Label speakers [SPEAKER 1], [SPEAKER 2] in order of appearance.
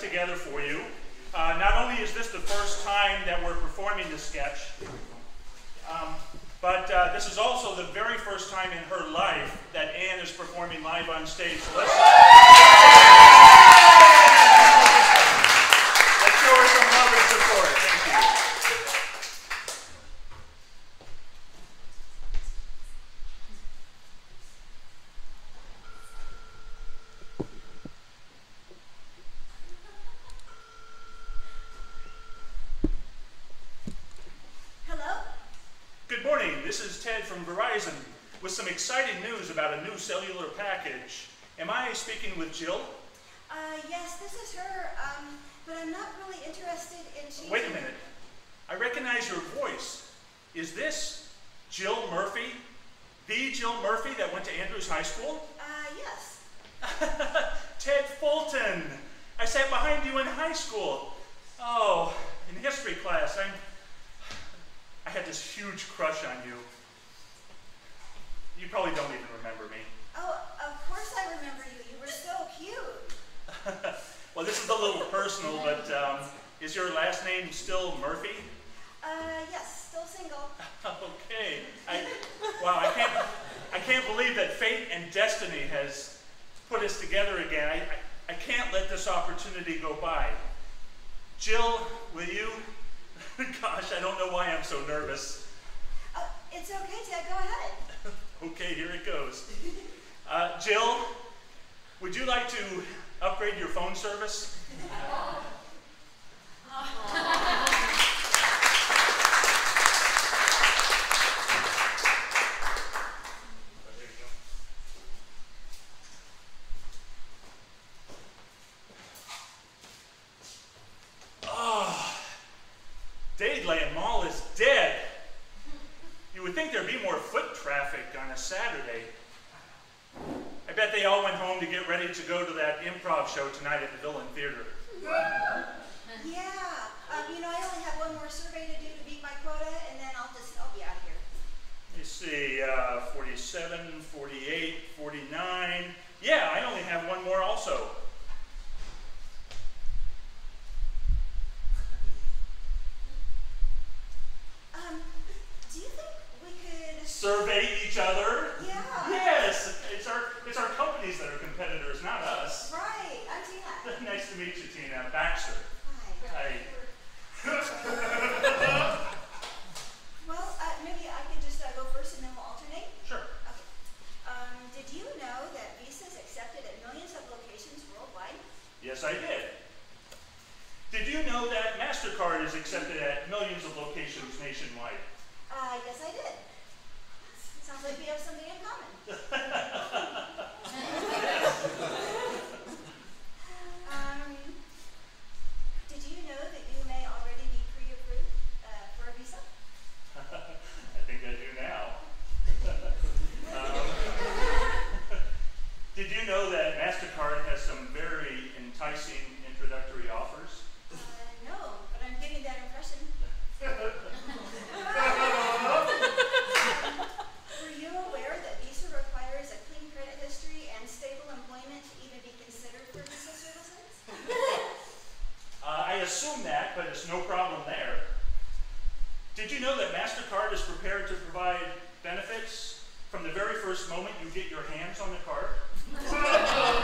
[SPEAKER 1] together for you. Uh, not only is this the first time that we're performing this sketch, um, but uh, this is also the very first time in her life that Anne is performing live on stage. So This is Ted from Verizon with some exciting news about a new cellular package. Am I speaking with Jill?
[SPEAKER 2] Uh, yes, this is her, um, but I'm not really interested in changing...
[SPEAKER 1] Wait a minute. I recognize your voice. Is this Jill Murphy? The Jill Murphy that went to Andrews High School?
[SPEAKER 2] Uh, yes.
[SPEAKER 1] Ted Fulton. I sat behind you in high school. Oh, in history class, I'm. This huge crush on you. You probably don't even remember me.
[SPEAKER 2] Oh, of course I remember you. You were so cute.
[SPEAKER 1] Well, this is a little personal, but um, is your last name still Murphy?
[SPEAKER 2] Uh, yes, still single.
[SPEAKER 1] Okay. I, wow, I can't, I can't believe that fate and destiny has put us together again. I, I, I can't let this opportunity go by. Jill, will you? Gosh, I don't know why I'm so nervous.
[SPEAKER 2] Uh, it's okay, Ted, go ahead.
[SPEAKER 1] Okay, here it goes. Uh, Jill, would you like to upgrade your phone service? Ah, Dadeland Mall is dead. You would think there'd be more foot traffic on a Saturday. I bet they all went home to get ready to go to that improv show tonight at the Villain Theater.
[SPEAKER 2] Yeah, um, you know, I only have one more survey to do to beat my quota, and then I'll just, I'll be out of here.
[SPEAKER 1] Let me see, uh, 47, 48, 49. Yeah, I only have one more also.
[SPEAKER 2] Um, do you think we
[SPEAKER 1] Survey each other?
[SPEAKER 2] Yeah.
[SPEAKER 1] Yes, it's our, it's our companies that are competitors, not us.
[SPEAKER 2] Right, I'm Tina.
[SPEAKER 1] nice to meet you, Tina. Baxter.
[SPEAKER 2] Hi.
[SPEAKER 1] Hi.
[SPEAKER 2] Well, uh, maybe I could just uh, go first and then we'll alternate?
[SPEAKER 1] Sure.
[SPEAKER 2] Okay. Um, did you know that Visa is accepted at millions of locations worldwide?
[SPEAKER 1] Yes, I did. Did you know that MasterCard is accepted at millions of locations nationwide?
[SPEAKER 2] Uh, yes, I did. Sounds like we have something in common. um, did you know that you may already be pre-approved uh, for a visa?
[SPEAKER 1] I think I do now. Um, did you know that MasterCard has some very enticing introductory offers?
[SPEAKER 2] Uh, no, but I'm getting that impression. Were you aware that Visa requires a clean credit history and stable employment to even be considered for Visa services?
[SPEAKER 1] Uh, I assume it's no problem there. Did you know that MasterCard is prepared to provide benefits from the very first moment you get your hands on the card?